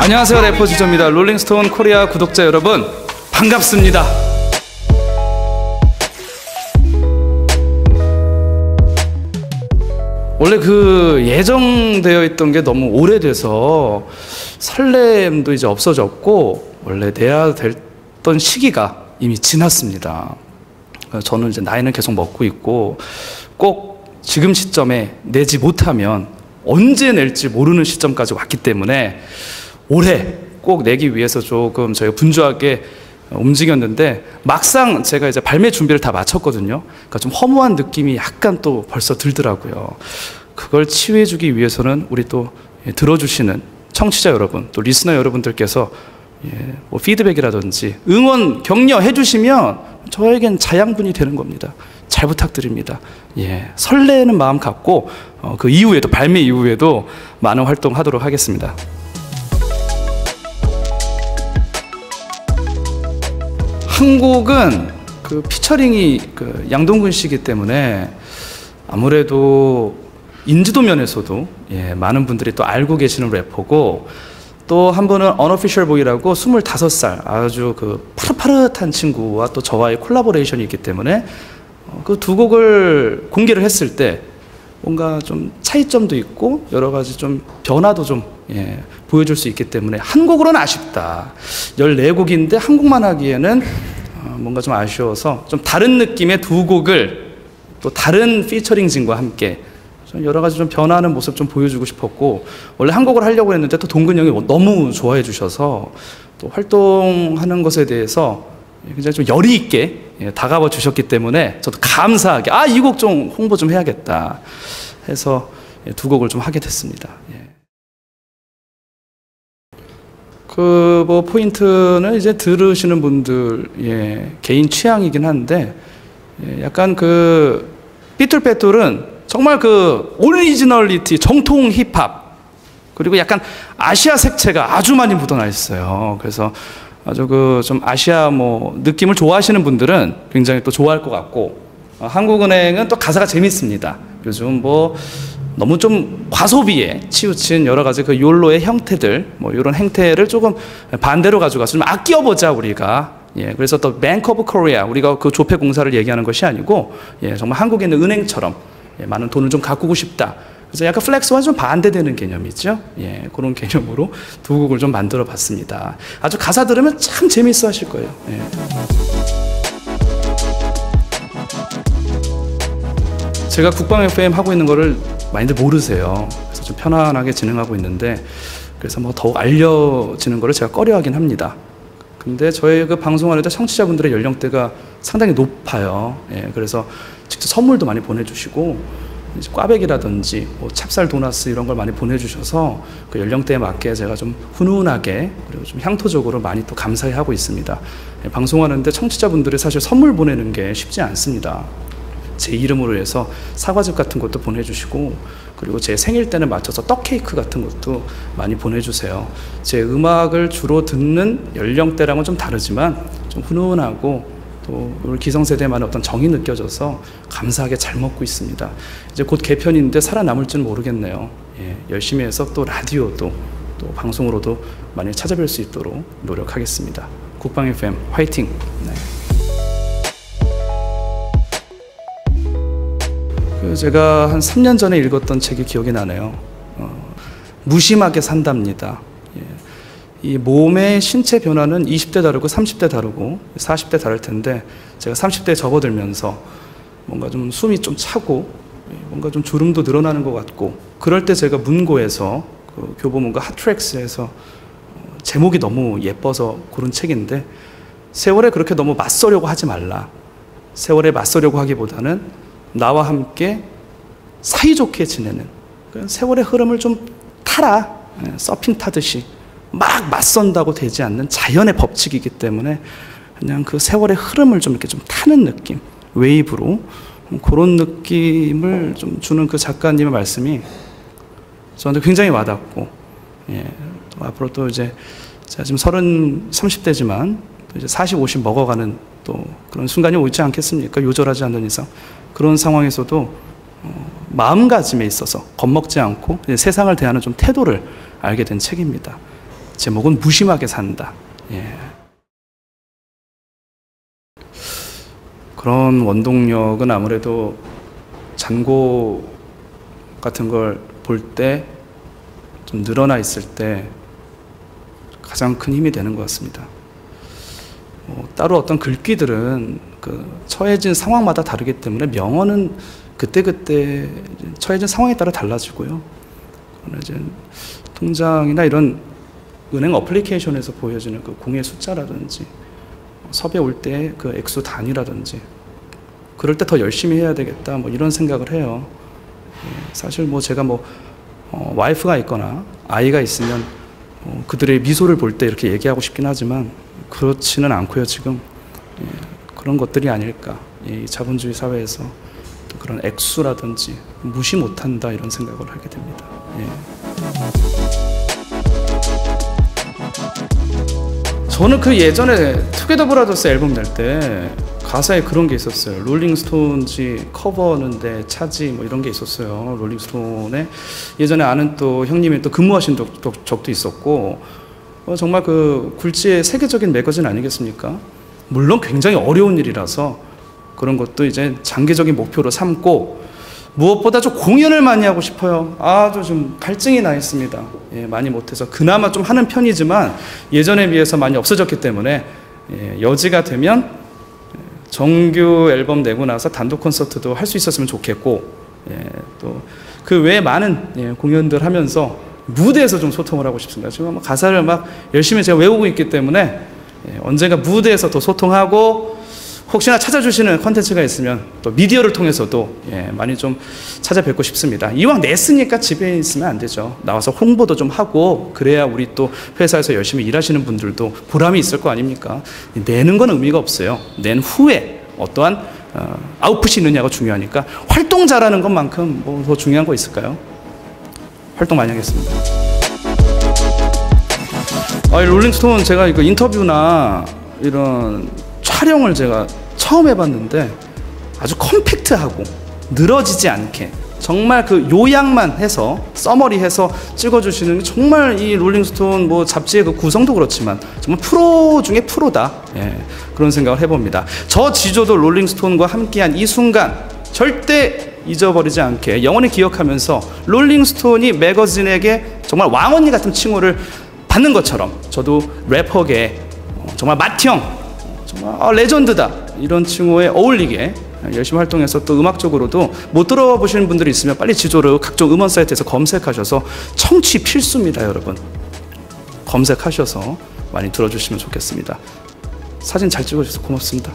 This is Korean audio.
안녕하세요 래퍼 지조입니다. 롤링스톤 코리아 구독자 여러분 반갑습니다. 원래 그 예정되어 있던 게 너무 오래돼서 설렘도 이제 없어졌고 원래 내야 됐던 시기가 이미 지났습니다. 저는 이제 나이는 계속 먹고 있고 꼭 지금 시점에 내지 못하면 언제 낼지 모르는 시점까지 왔기 때문에 올해 꼭 내기 위해서 조금 저희가 분주하게 움직였는데 막상 제가 이제 발매 준비를 다 마쳤거든요. 그러니까 좀 허무한 느낌이 약간 또 벌써 들더라고요. 그걸 치유해주기 위해서는 우리 또 들어주시는 청취자 여러분, 또 리스너 여러분들께서 예, 뭐 피드백이라든지 응원, 격려 해 주시면 저에겐 자양분이 되는 겁니다. 잘 부탁드립니다. 예, 설레는 마음 갖고 어, 그 이후에도 발매 이후에도 많은 활동하도록 하겠습니다. 한 곡은 그 피처링이 그 양동근 씨기 때문에 아무래도 인지도 면에서도 예, 많은 분들이 또 알고 계시는 래퍼고 또 한 분은 언오피셜보이라고 25살 아주 그 파릇파릇한 친구와 또 저와의 collaboration이 있기 때문에 어, 그두 곡을 공개를 했을 때 뭔가 좀 차이점도 있고 여러 가지 좀 변화도 좀 예, 보여줄 수 있기 때문에 한 곡으로는 아쉽다. 14곡인데 한 곡만 하기에는 어, 뭔가 좀 아쉬워서 좀 다른 느낌의 두 곡을 또 다른 피처링진과 함께 좀 여러 가지 좀 변화하는 모습 좀 보여주고 싶었고 원래 한 곡을 하려고 했는데 또 동근 형이 너무 좋아해 주셔서 또 활동하는 것에 대해서 굉장히 좀 열의 있게 예, 다가와 주셨기 때문에 저도 감사하게 아 이 곡 좀 홍보 좀 해야겠다 해서 예, 두 곡을 좀 하게 됐습니다. 예. 그뭐 포인트는 이제 들으시는 분들 예, 개인 취향이긴 한데 예, 약간 그 삐뚤빼뚤은 정말 그 originality 정통 힙합 그리고 약간 아시아 색채가 아주 많이 묻어나 있어요. 그래서 아주 그 좀 아시아 뭐 느낌을 좋아하시는 분들은 굉장히 또 좋아할 것 같고 어, 한국은행은 또 가사가 재밌습니다. 요즘 뭐 너무 좀 과소비에 치우친 여러 가지 그 YOLO의 형태들 뭐 이런 행태를 조금 반대로 가져가서 좀 아껴보자 우리가 예, 그래서 또 Bank of Korea 우리가 그 조폐 공사를 얘기하는 것이 아니고 예, 정말 한국에 있는 은행처럼 예, 많은 돈을 좀 가꾸고 싶다. 그래서 약간 flex와 좀 반대되는 개념이죠. 예, 그런 개념으로 두 곡을 좀 만들어 봤습니다. 아주 가사 들으면 참 재밌어 하실 거예요. 예. 제가 국방 FM 하고 있는 거를 많이들 모르세요. 그래서 좀 편안하게 진행하고 있는데 그래서 뭐 더욱 알려지는 거를 제가 꺼려하긴 합니다. 근데 저희 그 방송하는 데 청취자분들의 연령대가 상당히 높아요. 예, 그래서 직접 선물도 많이 보내주시고 꽈배기라든지 뭐 찹쌀 도나스 이런 걸 많이 보내주셔서 그 연령대에 맞게 제가 좀 훈훈하게 그리고 좀 향토적으로 많이 또 감사해 하고 있습니다. 예, 방송하는데 청취자분들이 사실 선물 보내는 게 쉽지 않습니다. 제 이름으로 해서 사과즙 같은 것도 보내주시고 그리고 제 생일 때는 맞춰서 떡 케이크 같은 것도 많이 보내주세요. 제 음악을 주로 듣는 연령대랑은 좀 다르지만 좀 훈훈하고 또 우리 기성세대만의 어떤 정이 느껴져서 감사하게 잘 먹고 있습니다. 이제 곧 개편인데 살아남을지는 모르겠네요. 예, 열심히 해서 또 라디오도 또 방송으로도 많이 찾아뵐 수 있도록 노력하겠습니다. 국방 FM 화이팅! 네. 그 제가 한 3년 전에 읽었던 책이 기억이 나네요. 어, 무심하게 산답니다. 예. 이 몸의 신체 변화는 20대 다르고 30대 다르고 40대 다를 텐데 제가 30대에 접어들면서 뭔가 좀 숨이 좀 차고 예, 뭔가 좀 주름도 늘어나는 것 같고 그럴 때 제가 문고에서 그 교보문고 핫트랙스에서 어, 제목이 너무 예뻐서 고른 책인데 세월에 그렇게 너무 맞서려고 하지 말라. 세월에 맞서려고 하기보다는 나와 함께 사이좋게 지내는 세월의 흐름을 좀 타라 예, 서핑 타듯이 막 맞선다고 되지 않는 자연의 법칙이기 때문에 그냥 그 세월의 흐름을 좀 이렇게 좀 타는 느낌 웨이브로 그런 느낌을 좀 주는 그 작가님의 말씀이 저한테 굉장히 와닿고 예, 앞으로 또 이제 제가 지금 서른 30대지만 또 이제 40, 50 먹어가는 또 그런 순간이 오지 않겠습니까? 요절하지 않는 이상 그런 상황에서도 어, 마음가짐에 있어서 겁먹지 않고 세상을 대하는 좀 태도를 알게 된 책입니다. 제목은 무심하게 산다. 예. 그런 원동력은 아무래도 잔고 같은 걸 볼 때 좀 늘어나 있을 때 가장 큰 힘이 되는 것 같습니다. 뭐 따로 어떤 글귀들은 그 처해진 상황마다 다르기 때문에 명언은 그때그때 처해진 상황에 따라 달라지고요. 이제 통장이나 이런 은행 어플리케이션에서 보여지는 그 공의 숫자라든지 섭외 올 때 그 액수 단위라든지 그럴 때 더 열심히 해야 되겠다 뭐 이런 생각을 해요. 예, 사실 뭐 제가 뭐 어, 와이프가 있거나 아이가 있으면 어, 그들의 미소를 볼 때 이렇게 얘기하고 싶긴 하지만 그렇지는 않고요 지금 예, 그런 것들이 아닐까 이 자본주의 사회에서 그런 액수라든지 무시 못한다 이런 생각을 하게 됩니다. 예. 저는 그 예전에 Together Brothers 앨범 낼 때 가사에 그런 게 있었어요. 롤링스톤지 커버는 내 차지 뭐 이런 게 있었어요. 롤링스톤에 예전에 아는 또 형님이 또 근무하신 적도, 적도 있었고 어, 정말 그 굴지의 세계적인 매거진 아니겠습니까? 물론 굉장히 어려운 일이라서 그런 것도 이제 장기적인 목표로 삼고 무엇보다 좀 공연을 많이 하고 싶어요. 아주 좀 갈증이 나 있습니다. 예, 많이 못해서 그나마 좀 하는 편이지만 예전에 비해서 많이 없어졌기 때문에 예, 여지가 되면 정규 앨범 내고 나서 단독 콘서트도 할 수 있었으면 좋겠고 예, 또그 외에 많은 예, 공연들 하면서 무대에서 좀 소통을 하고 싶습니다. 지금 가사를 막 열심히 제가 외우고 있기 때문에 예, 언젠가 무대에서 더 소통하고 혹시나 찾아주시는 컨텐츠가 있으면 또 미디어를 통해서도 예, 많이 좀 찾아뵙고 싶습니다. 이왕 냈으니까 집에 있으면 안 되죠. 나와서 홍보도 좀 하고 그래야 우리 또 회사에서 열심히 일하시는 분들도 보람이 있을 거 아닙니까? 내는 건 의미가 없어요. 낸 후에 어떠한 어, 아웃풋이 있느냐가 중요하니까 활동 잘하는 것만큼 뭐 더 중요한 거 있을까요? 활동 많이 하겠습니다. 아, 롤링스톤 제가 이거 인터뷰나 이런 촬영을 제가 처음 해봤는데 아주 compact하고 늘어지지 않게 정말 그 요약만 해서 summary 해서 찍어주시는 게 정말 이 롤링스톤 뭐 잡지의 그 구성도 그렇지만 정말 프로 중에 프로다 예, 그런 생각을 해봅니다. 저 지조도 롤링스톤과 함께한 이 순간 절대 잊어버리지 않게 영원히 기억하면서 롤링스톤이 매거진에게 정말 왕언니 같은 칭호를 받는 것처럼 저도 래퍼계 정말 맏형 정말 아, 레전드다 이런 칭호에 어울리게 열심히 활동해서 또 음악적으로도 못 들어보시는 분들이 있으면 빨리 지조를 각종 음원 사이트에서 검색하셔서 청취 필수입니다 여러분. 검색하셔서 많이 들어주시면 좋겠습니다. 사진 잘 찍어주셔서 고맙습니다